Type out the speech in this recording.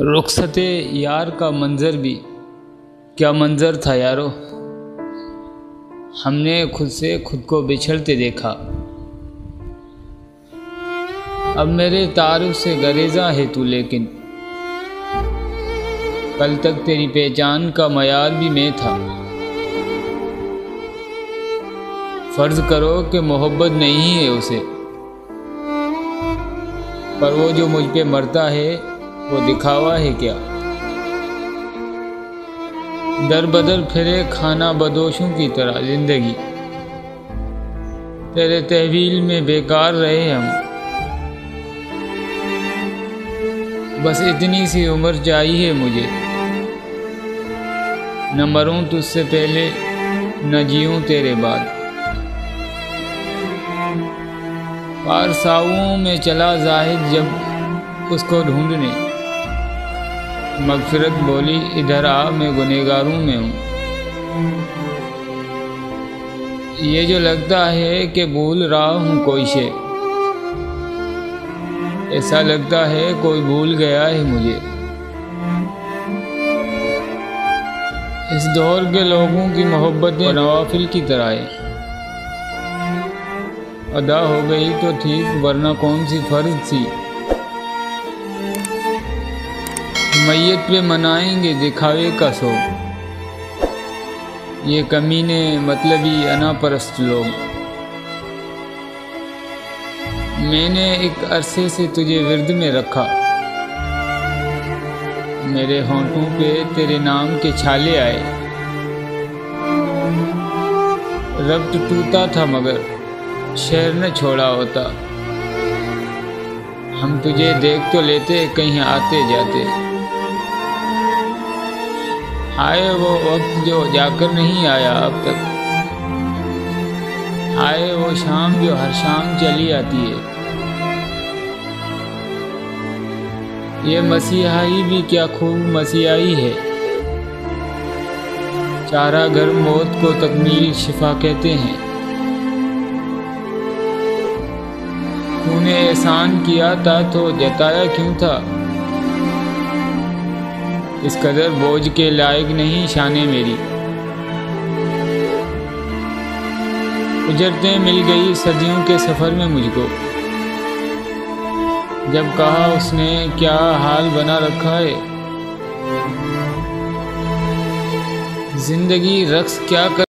रुखसत यार का मंज़र भी। क्या मंज़र था यारो? हमने खुद से खुद को बिछड़ते देखा। अब मेरे तारुफ से गरेजा है तू लेकिन। कल तक तेरी पहचान का मयार भी मैं था। फ़र्ज़ करो कि मोहब्बत नहीं है उसे। पर वो जो मुझ पे मरता है वो दिखावा है क्या? दर बदर फिरे खाना बदोशों की तरह ज़िंदगी। तेरे तहवील में बेकार रहे हम। बस इतनी सी उम्र चाहिए मुझे। न मरूं तुझसे पहले, न जीऊं तेरे बाद। पारसाओं में चला जाहिद जब उसको ढूँढने। मगफिरत बोली, इधर आ, मैं गुनेगारों में हूँ। ये जो लगता है कि भूल रहा हूँ कोई शे, ऐसा लगता है कोई भूल गया है मुझे। इस दौर के लोगों की मोहब्बतें नवाफिल की तरह है। अदा हो गई तो ठीक, वरना कौन सी फ़र्ज़ थी? मैयत पे मनाएँगे दिखावे का सो ये कमीने मतलब मतलबी अनापरस्त लोग। मैंने एक अरसे से तुझे विरद में रखा। मेरे होंठों पे तेरे नाम के छाले आए। रब्त टूटा था मगर शहर न छोड़ा होता। हम तुझे देख तो लेते, कहीं आते जाते। आए वो वक्त जो जाकर नहीं आया अब तक। आए वो शाम जो हर शाम चली आती है। ये मसीहाई भी क्या खूब मसीहाई है। चारा घर मौत को तकमील शिफा कहते हैं। तूने एहसान किया था तो जताया क्यों था? इस कदर बोझ के लायक नहीं शाने मेरी। उजरते मिल गई सदियों के सफ़र में मुझको। जब कहा उसने, क्या हाल बना रखा है? ज़िंदगी रक्स क्या कर